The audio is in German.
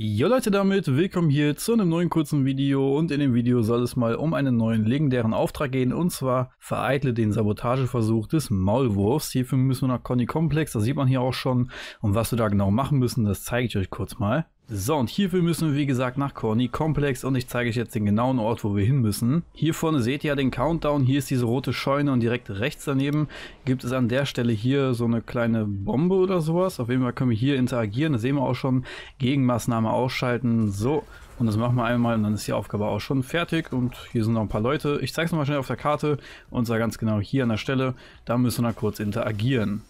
Jo Leute damit, willkommen hier zu einem neuen kurzen Video und in dem Video soll es mal um einen neuen legendären Auftrag gehen und zwar vereitle den Sabotageversuch des Maulwurfs. Hierfür müssen wir nach Conny Komplex, das sieht man hier auch schon und was wir da genau machen müssen, das zeige ich euch kurz mal. So, und hierfür müssen wir wie gesagt nach Corny Komplex und ich zeige euch jetzt den genauen Ort, wo wir hin müssen. Hier vorne seht ihr ja den Countdown, hier ist diese rote Scheune und direkt rechts daneben gibt es an der Stelle hier so eine kleine Bombe oder sowas. Auf jeden Fall können wir hier interagieren, das sehen wir auch schon, Gegenmaßnahme ausschalten, so. Und das machen wir einmal und dann ist die Aufgabe auch schon fertig und hier sind noch ein paar Leute. Ich zeige es nochmal schnell auf der Karte und zwar ganz genau hier an der Stelle, da müssen wir kurz interagieren.